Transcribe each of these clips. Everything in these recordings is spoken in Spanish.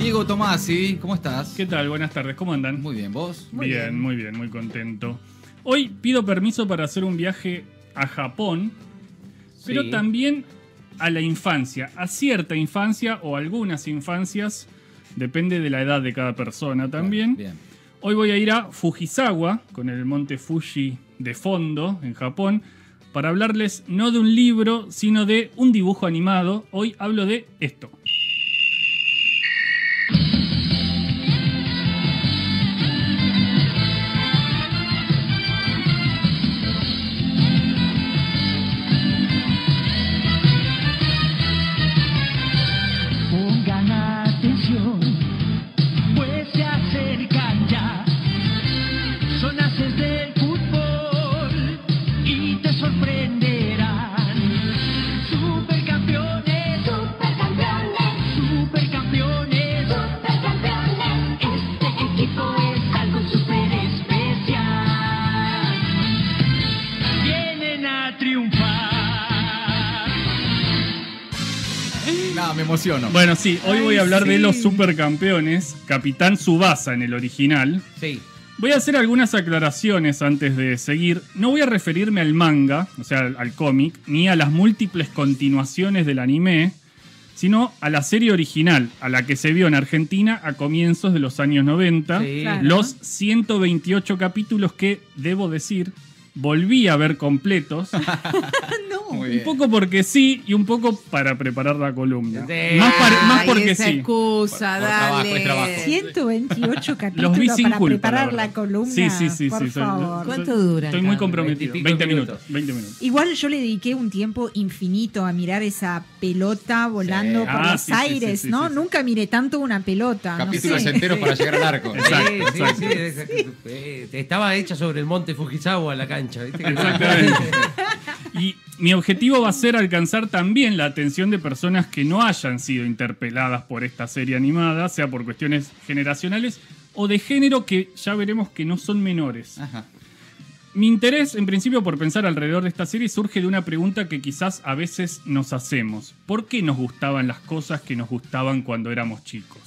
Diego Tomasi, ¿cómo estás? ¿Qué tal? Buenas tardes, ¿cómo andan? Muy bien, ¿vos? bien, muy bien, muy contento. Hoy pido permiso para hacer un viaje a Japón, pero Sí. también a la infancia, a cierta infancia o algunas infancias, depende de la edad de cada persona también. Bien. Hoy voy a ir a Fujisawa, con el monte Fuji de fondo, en Japón, para hablarles no de un libro, sino de un dibujo animado. Hoy hablo de esto. Emociono. Bueno, sí, hoy Ay, voy a hablar de los supercampeones, Capitán Subasa en el original. Sí. Voy a hacer algunas aclaraciones antes de seguir. No voy a referirme al manga, o sea, al, al cómic, ni a las múltiples continuaciones del anime, sino a la serie original, a la que se vio en Argentina a comienzos de los años 90. Sí. Claro. Los 128 capítulos que, debo decir, volví a ver completos. Muy Un poco porque sí y un poco para preparar la columna. Sí. Más, pare- más Ay, porque esa sí. excusa, Por- por trabajo, dale. es trabajo. 128 Los capítulos vi sin para culpa. preparar la la, columna. Sí, sí, sí. por sí, favor. soy- ¿Cuánto dura Estoy muy comprometido. 20 20 minutos. minutos. 20 minutos. Igual yo le dediqué un tiempo infinito a mirar esa pelota volando Sí. por Ah, los sí, sí, sí, aires, sí, ¿no? sí, sí. Nunca miré tanto una pelota. no Capítulos sé. enteros para llegar al arco. Exacto, Sí, sí, exacto. eh, Estaba hecha sobre el monte Fujisawa la cancha, ¿viste? Exactamente. Y mi objetivo va a ser alcanzar también la atención de personas que no hayan sido interpeladas por esta serie animada, sea por cuestiones generacionales o de género que ya veremos que no son menores. Ajá. Mi interés, en principio, por pensar alrededor de esta serie surge de una pregunta que quizás a veces nos hacemos. ¿Por qué nos gustaban las cosas que nos gustaban cuando éramos chicos?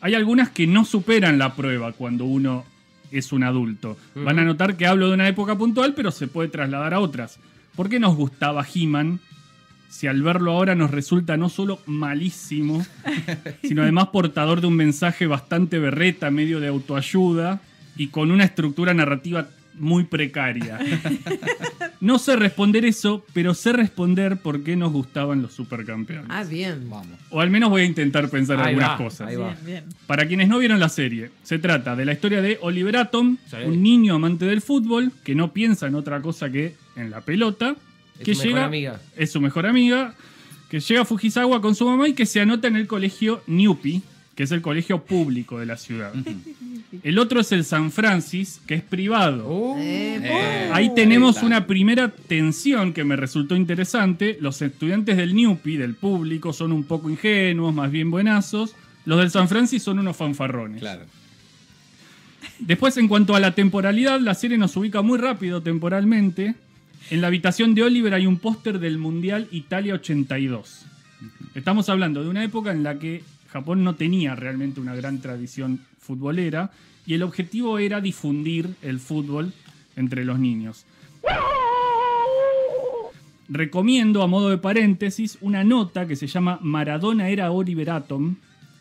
Hay algunas que no superan la prueba cuando uno es un adulto. Van a notar que hablo de una época puntual, pero se puede trasladar a otras. ¿Por qué nos gustaba He-Man si al verlo ahora nos resulta no solo malísimo, sino además portador de un mensaje bastante berreta, medio de autoayuda y con una estructura narrativa muy precaria? No sé responder eso, pero sé responder por qué nos gustaban los supercampeones. Ah, bien. Vamos. O al menos voy a intentar pensar Ahí algunas va, cosas. ahí va. Bien, bien. Para quienes no vieron la serie, se trata de la historia de Oliver Atom, Sí. un niño amante del fútbol que no piensa en otra cosa que en la pelota, Es que su mejor llega, amiga. es su mejor amiga, que llega a Fujisawa con su mamá y que se anota en el colegio Newpi, que es el colegio público de la ciudad. El otro es el San Francis, que es privado. Uh, Eh, Ahí tenemos una primera tensión que me resultó interesante. Los estudiantes del Newpi, del público, son un poco ingenuos, más bien buenazos. Los del San Francis son unos fanfarrones. Claro. Después, en cuanto a la temporalidad, la serie nos ubica muy rápido temporalmente. En la habitación de Oliver hay un póster del Mundial Italia 82. Estamos hablando de una época en la que Japón no tenía realmente una gran tradición futbolera y el objetivo era difundir el fútbol entre los niños. Recomiendo, a modo de paréntesis, una nota que se llama Maradona era Oliver Atom,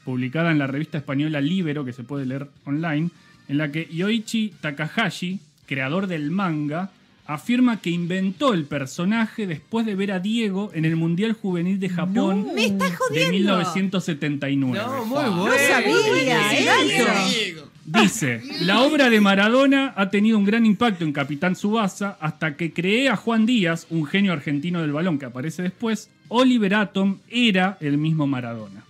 publicada en la revista española Libero, que se puede leer online, en la que Yoichi Takahashi, creador del manga, afirma que inventó el personaje después de ver a Diego en el Mundial Juvenil de Japón ¡Me estás de jodiendo! 1979. no, muy No bueno. sabía eso. Dice, la obra de Maradona ha tenido un gran impacto en Capitán Subasa hasta que creé a Juan Díaz, un genio argentino del balón que aparece después. Oliver Atom era el mismo Maradona.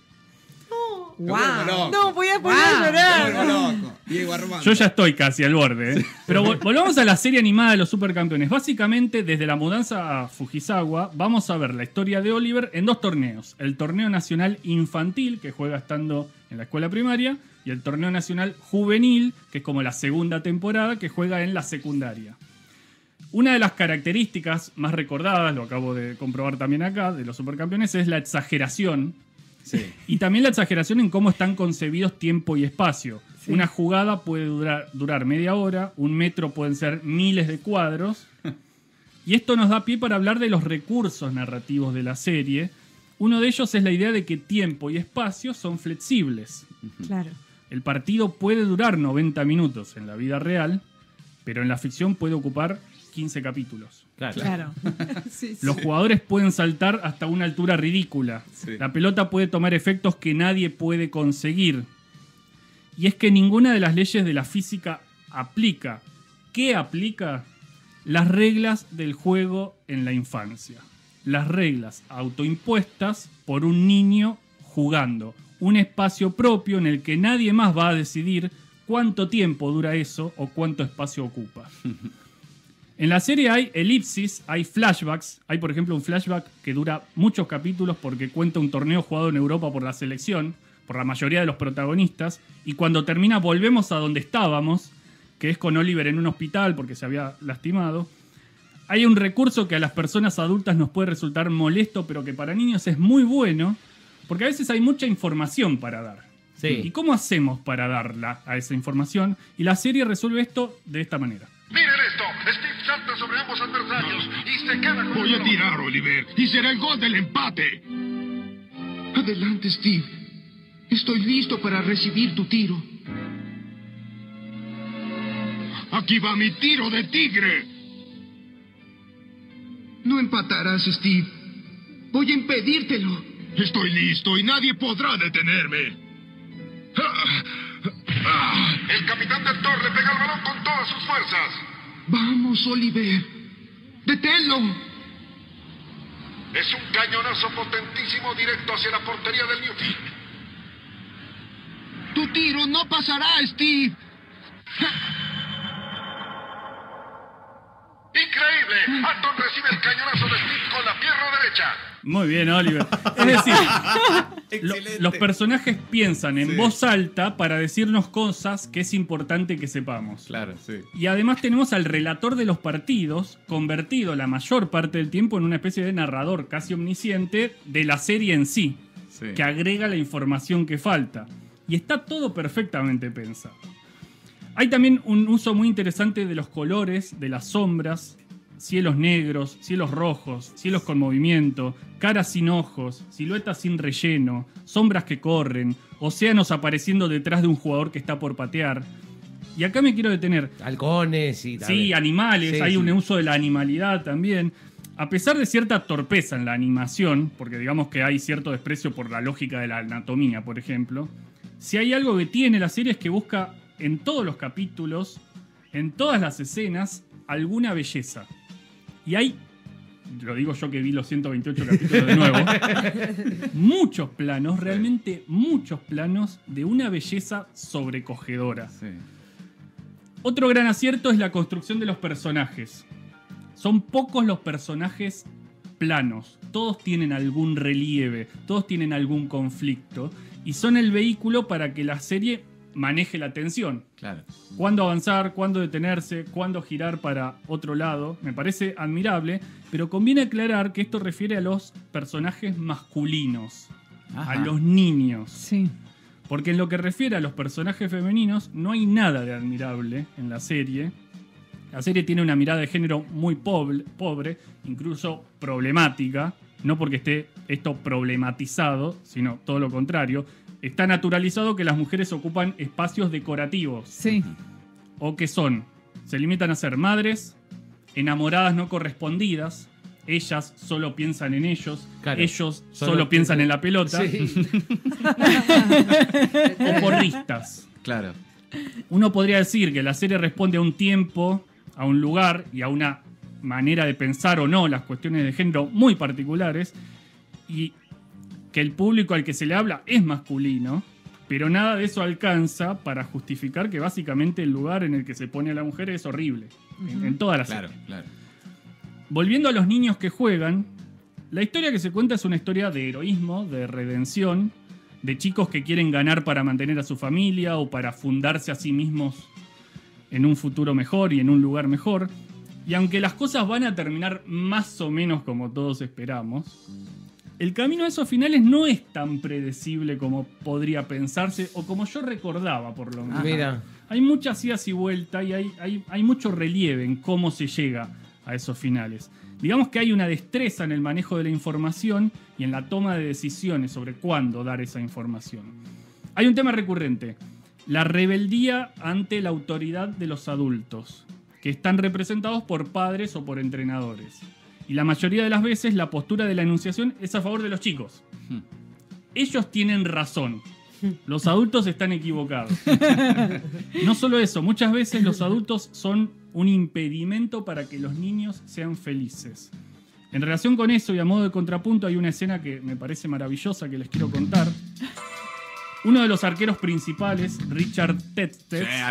Loco. No, voy a poner Wow. a llorar. loco. Diego Armando. Yo ya estoy casi al borde. ¿eh? Pero vol- volvamos a la serie animada de los supercampeones. Básicamente, desde la mudanza a Fujisawa, vamos a ver la historia de Oliver en dos torneos. El torneo nacional infantil, que juega estando en la escuela primaria, y el torneo nacional juvenil, que es como la segunda temporada, que juega en la secundaria. Una de las características más recordadas, lo acabo de comprobar también acá, de los supercampeones, es la exageración Sí. Y también la exageración en cómo están concebidos tiempo y espacio. Una jugada puede durar, durar media hora, un metro pueden ser miles de cuadros. Y esto nos da pie para hablar de los recursos narrativos de la serie. Uno de ellos es la idea de que tiempo y espacio son flexibles. Claro. El partido puede durar 90 minutos en la vida real, pero en la ficción puede ocupar 15 capítulos. Claro. Claro. Sí, sí. Los jugadores pueden saltar hasta una altura ridícula. Sí. La pelota puede tomar efectos que nadie puede conseguir. Y es que ninguna de las leyes de la física aplica. ¿Qué aplica? Las reglas del juego en la infancia. Las reglas autoimpuestas por un niño jugando. Un espacio propio en el que nadie más va a decidir cuánto tiempo dura eso o cuánto espacio ocupa. En la serie hay elipsis, hay flashbacks. Hay, por ejemplo, un flashback que dura muchos capítulos porque cuenta un torneo jugado en Europa por la selección, por la mayoría de los protagonistas. Y cuando termina, volvemos a donde estábamos, que es con Oliver en un hospital porque se había lastimado. Hay un recurso que a las personas adultas nos puede resultar molesto, pero que para niños es muy bueno, porque a veces hay mucha información para dar. ¿Y cómo hacemos para darla a esa información? Y la serie resuelve esto de esta manera. Steve salta sobre ambos adversarios y se queda con Voy a tirar, Oliver, y será el gol del empate. Adelante, Steve. Estoy listo para recibir tu tiro. Aquí va mi tiro de tigre. No empatarás, Steve. Voy a impedírtelo. Estoy listo y nadie podrá detenerme. El capitán del Thor le pega el balón con todas sus fuerzas. Vamos, Oliver. Deténlo. Es un cañonazo potentísimo directo hacia la portería del Newfield. Tu tiro no pasará, Steve. Increíble. Anton derecha. Muy bien, Oliver. Es decir, lo- los personajes piensan en Sí. voz alta para decirnos cosas que es importante que sepamos. Claro, sí. Y además tenemos al relator de los partidos, convertido la mayor parte del tiempo en una especie de narrador casi omnisciente de la serie en sí, Sí. que agrega la información que falta. Y está todo perfectamente pensado. Hay también un uso muy interesante de los colores, de las sombras, cielos negros, cielos rojos, cielos con movimiento, caras sin ojos, siluetas sin relleno, sombras que corren, océanos apareciendo detrás de un jugador que está por patear. Y acá me quiero detener. Halcones y Sí, también. animales, Sí, hay sí. un uso de la animalidad también. A pesar de cierta torpeza en la animación, porque digamos que hay cierto desprecio por la lógica de la anatomía, por ejemplo, si hay algo que tiene la serie es que busca en todos los capítulos, en todas las escenas, alguna belleza. Y hay, lo digo yo que vi los 128 capítulos de nuevo, muchos planos, realmente muchos planos de una belleza sobrecogedora. Sí. Otro gran acierto es la construcción de los personajes. Son pocos los personajes planos. Todos tienen algún relieve, todos tienen algún conflicto. Y son el vehículo para que la serie maneje la tensión. Claro. Cuándo avanzar, cuándo detenerse, cuándo girar para otro lado. Me parece admirable, pero conviene aclarar que esto refiere a los personajes masculinos, Ajá. a los niños. Sí. Porque en lo que refiere a los personajes femeninos, no hay nada de admirable en la serie. La serie tiene una mirada de género muy pobre, pobre incluso problemática. No porque esté esto problematizado, sino todo lo contrario. Está naturalizado que las mujeres ocupan espacios decorativos. Sí. O que son, se limitan a ser madres, enamoradas no correspondidas. Ellas solo piensan en ellos. Claro. Ellos Solo solo, piensan piensan- en la pelota. Sí. O porristas. Claro. Uno podría decir que la serie responde a un tiempo, a un lugar y a una manera de pensar o no las cuestiones de género muy particulares y que el público al que se le habla es masculino, pero nada de eso alcanza para justificar que básicamente el lugar en el que se pone a la mujer es horrible en, en toda la Claro, serie. claro. Volviendo a los niños que juegan, la historia que se cuenta es una historia de heroísmo, de redención, de chicos que quieren ganar para mantener a su familia o para fundarse a sí mismos en un futuro mejor y en un lugar mejor. Y aunque las cosas van a terminar más o menos como todos esperamos, El camino a esos finales no es tan predecible como podría pensarse o como yo recordaba, por lo menos. Mira. Hay muchas idas y vueltas y hay, hay, hay mucho relieve en cómo se llega a esos finales. Digamos que hay una destreza en el manejo de la información y en la toma de decisiones sobre cuándo dar esa información. Hay un tema recurrente, la rebeldía ante la autoridad de los adultos, que están representados por padres o por entrenadores. Y la mayoría de las veces la postura de la enunciación es a favor de los chicos. Ellos tienen razón. Los adultos están equivocados. No solo eso, muchas veces los adultos son un impedimento para que los niños sean felices. En relación con eso y a modo de contrapunto hay una escena que me parece maravillosa que les quiero contar. Uno de los arqueros principales, Richard Tetz,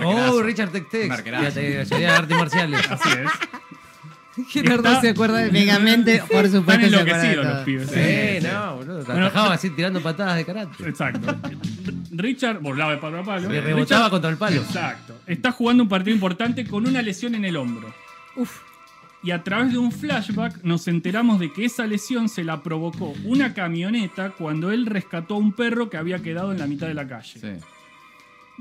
Oh, Richard sería de artes marciales. así es, Gerardo Está- se acuerda de Megamente, por están supuesto. se acuerda de enloquecidos todo. los pibes. Sí, no, boludo. Atajaba así tirando patadas de karate. Exacto. Richard volaba de palo a palo. Le rebotaba Richard- contra el palo. Exacto. Está jugando un partido importante con una lesión en el hombro. Y a través de un flashback nos enteramos de que esa lesión se la provocó una camioneta cuando él rescató a un perro que había quedado en la mitad de la calle. Sí.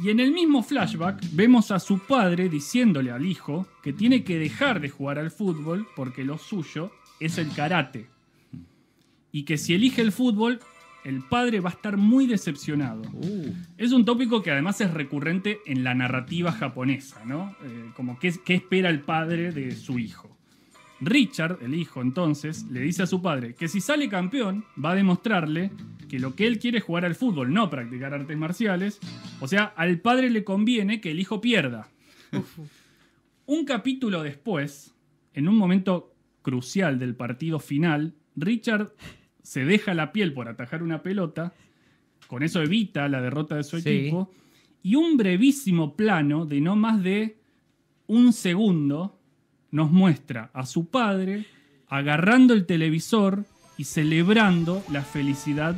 Y en el mismo flashback vemos a su padre diciéndole al hijo que tiene que dejar de jugar al fútbol porque lo suyo es el karate. Y que si elige el fútbol, el padre va a estar muy decepcionado. Es un tópico que además es recurrente en la narrativa japonesa, ¿no? Eh, como qué, qué espera el padre de su hijo. Richard, el hijo entonces, le dice a su padre que si sale campeón va a demostrarle que lo que él quiere es jugar al fútbol, no practicar artes marciales. O sea, al padre le conviene que el hijo pierda. un capítulo después, en un momento crucial del partido final, Richard se deja la piel por atajar una pelota, con eso evita la derrota de su Sí. equipo, y un brevísimo plano de no más de un segundo nos muestra a su padre agarrando el televisor y celebrando la felicidad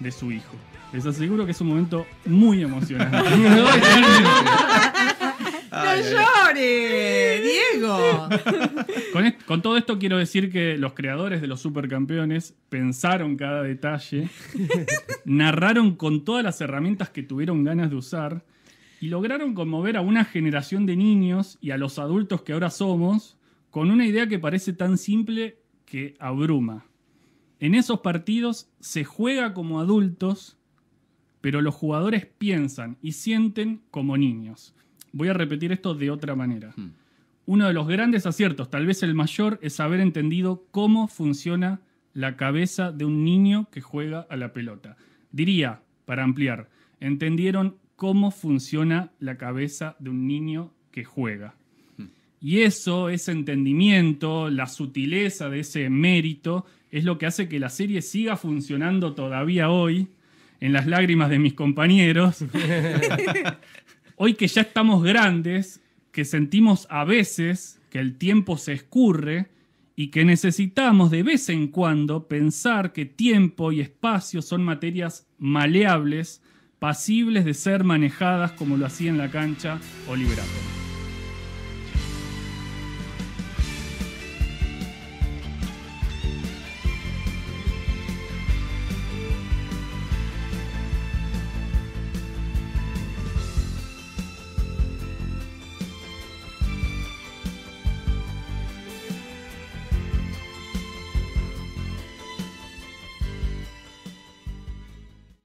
de su hijo. Les aseguro que es un momento muy emocionante. ¡No llores, Diego! Con, con todo esto quiero decir que los creadores de los supercampeones pensaron cada detalle, narraron con todas las herramientas que tuvieron ganas de usar y lograron conmover a una generación de niños y a los adultos que ahora somos con una idea que parece tan simple que abruma. En esos partidos se juega como adultos, pero los jugadores piensan y sienten como niños. Voy a repetir esto de otra manera. Uno de los grandes aciertos, tal vez el mayor, es haber entendido cómo funciona la cabeza de un niño que juega a la pelota. Diría, para ampliar, entendieron cómo funciona la cabeza de un niño que juega. Y eso, ese entendimiento, la sutileza de ese mérito, es lo que hace que la serie siga funcionando todavía hoy, en las lágrimas de mis compañeros. hoy que ya estamos grandes, que sentimos a veces que el tiempo se escurre y que necesitamos de vez en cuando pensar que tiempo y espacio son materias maleables, pasibles de ser manejadas como lo hacía en la cancha Oliver Atom.